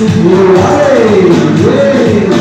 Hey, hey.